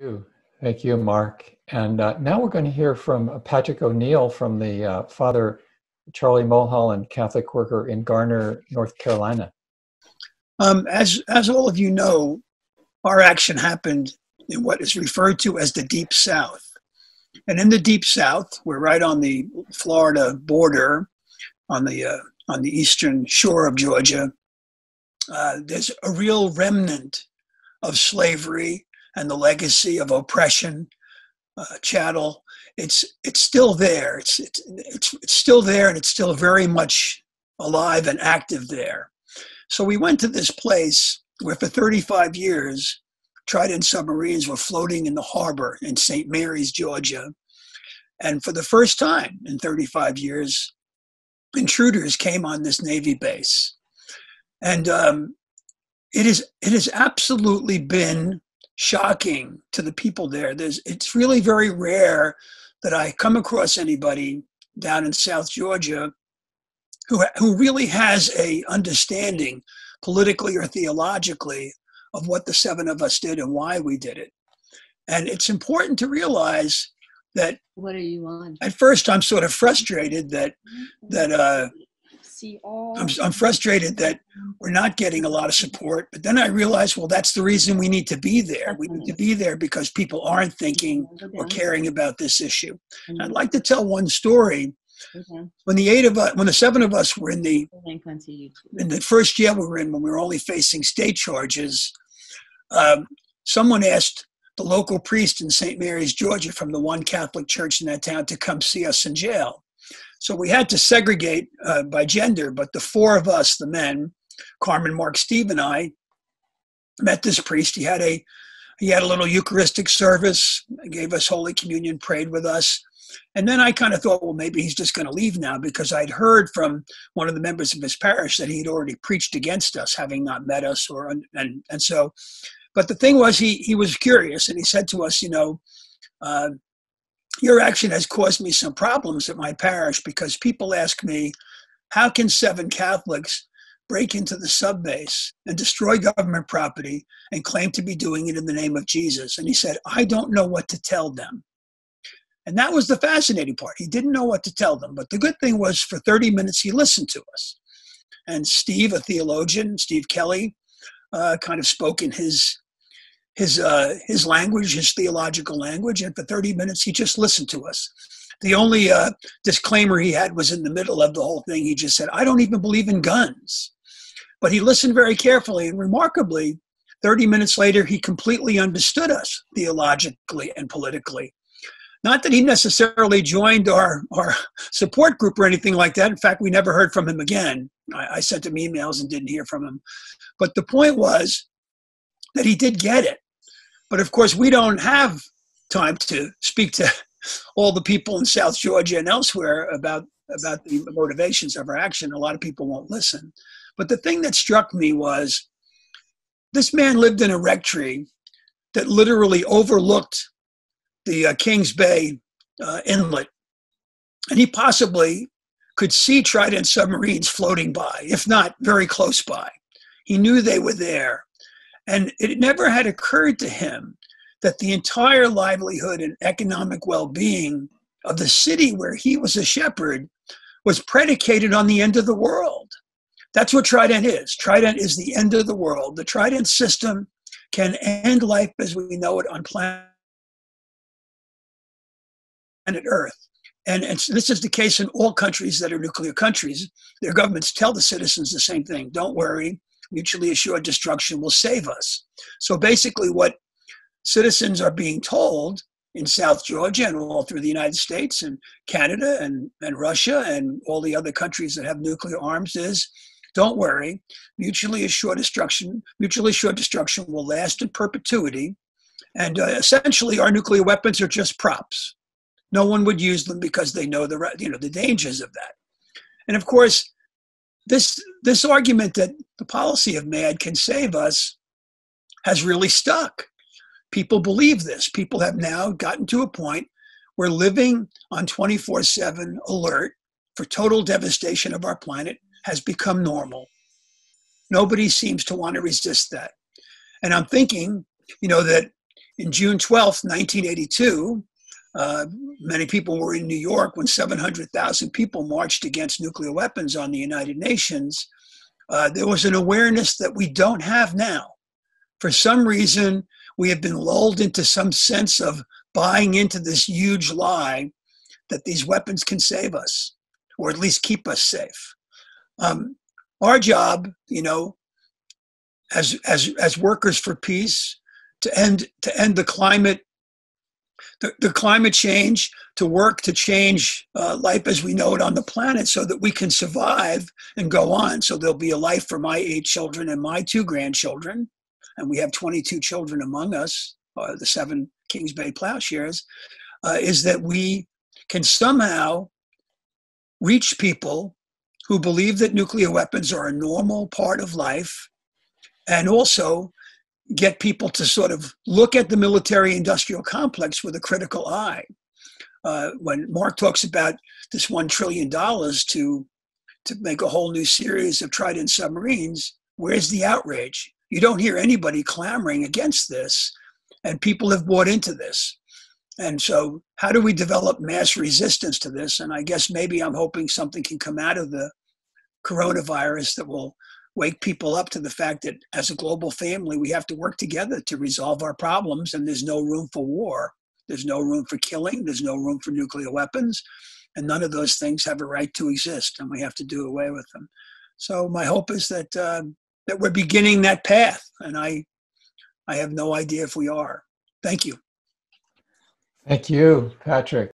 you. Thank you, Mark. And uh, now we're going to hear from Patrick O'Neill from the uh, Father Charlie Mulholland Catholic worker in Garner, North Carolina. Um, as, as all of you know, our action happened in what is referred to as the Deep South. And in the Deep South, we're right on the Florida border, on the, uh, on the eastern shore of Georgia. Uh, there's a real remnant of slavery and the legacy of oppression, uh, chattel. It's it's still there. It's, it's it's it's still there, and it's still very much alive and active there. So we went to this place where, for 35 years, Trident submarines were floating in the harbor in St. Mary's, Georgia, and for the first time in 35 years, intruders came on this Navy base, and um, it is it has absolutely been shocking to the people there. There's, it's really very rare that I come across anybody down in South Georgia who, who really has a understanding politically or theologically of what the seven of us did and why we did it. And it's important to realize that what are you on? At first, I'm sort of frustrated that that uh, see all. I'm, I'm frustrated that we're not getting a lot of support. But then I realized, well, that's the reason we need to be there. We need to be there because people aren't thinking or caring about this issue. And I'd like to tell one story. When the eight of us, when the seven of us were in the in the first jail we were in, when we were only facing state charges, um, someone asked the local priest in St. Mary's, Georgia, from the one Catholic church in that town to come see us in jail. So we had to segregate uh, by gender, but the four of us, the men, Carmen, Mark, Steve, and I, met this priest. He had a he had a little Eucharistic service, gave us Holy Communion, prayed with us. And then I kind of thought, well, maybe he's just going to leave now because I'd heard from one of the members of his parish that he'd already preached against us, having not met us, or and and so. But the thing was, he he was curious, and he said to us, you know, uh, your action has caused me some problems at my parish because people ask me, how can seven Catholics break into the subbase and destroy government property and claim to be doing it in the name of Jesus? And he said, I don't know what to tell them. And that was the fascinating part. He didn't know what to tell them. But the good thing was, for 30 minutes, he listened to us. And Steve, a theologian, Steve Kelly, uh, kind of spoke in his his uh, his language, his theological language, and for 30 minutes he just listened to us. The only uh, disclaimer he had was in the middle of the whole thing. He just said, "I don't even believe in guns," but he listened very carefully, and remarkably, 30 minutes later, he completely understood us theologically and politically. Not that he necessarily joined our, our support group or anything like that. In fact, we never heard from him again. I, I sent him emails and didn't hear from him. But the point was that he did get it. But of course, we don't have time to speak to all the people in South Georgia and elsewhere about about the motivations of our action. A lot of people won't listen. But the thing that struck me was this man lived in a rectory that literally overlooked the uh, Kings Bay uh, inlet, and he possibly could see Trident submarines floating by, if not very close by. He knew they were there. And it never had occurred to him that the entire livelihood and economic well being of the city where he was a shepherd was predicated on the end of the world. That's what Trident is. Trident is the end of the world. The Trident system can end life as we know it on planet Earth. And, and this is the case in all countries that are nuclear countries. Their governments tell the citizens the same thing don't worry, mutually assured destruction will save us. So basically, what citizens are being told in South Georgia and all through the United States and Canada and, and Russia and all the other countries that have nuclear arms is don't worry, mutually assured destruction, mutually assured destruction will last in perpetuity. And uh, essentially, our nuclear weapons are just props. No one would use them because they know the you know the dangers of that. And of course, this this argument that the policy of MAD can save us has really stuck. People believe this. People have now gotten to a point where living on 24 7 alert for total devastation of our planet has become normal. Nobody seems to want to resist that. And I'm thinking, you know, that in June 12th, 1982, uh, many people were in New York when 700,000 people marched against nuclear weapons on the United Nations. Uh, there was an awareness that we don't have now. For some reason, we have been lulled into some sense of buying into this huge lie that these weapons can save us, or at least keep us safe. Um, our job, you know, as as as workers for peace, to end to end the climate the, the climate change to work to change uh, life as we know it on the planet so that we can survive and go on. So there'll be a life for my eight children and my two grandchildren. And we have 22 children among us uh, the seven kings bay plowshares uh, is that we can somehow reach people who believe that nuclear weapons are a normal part of life and also get people to sort of look at the military industrial complex with a critical eye. Uh, when Mark talks about this $1 trillion to, to make a whole new series of Trident submarines, where's the outrage? You don't hear anybody clamoring against this, and people have bought into this. And so, how do we develop mass resistance to this? And I guess maybe I'm hoping something can come out of the coronavirus that will wake people up to the fact that as a global family, we have to work together to resolve our problems, and there's no room for war. There's no room for killing. There's no room for nuclear weapons. And none of those things have a right to exist, and we have to do away with them. So my hope is that uh, that we're beginning that path, and I I have no idea if we are. Thank you. Thank you, Patrick.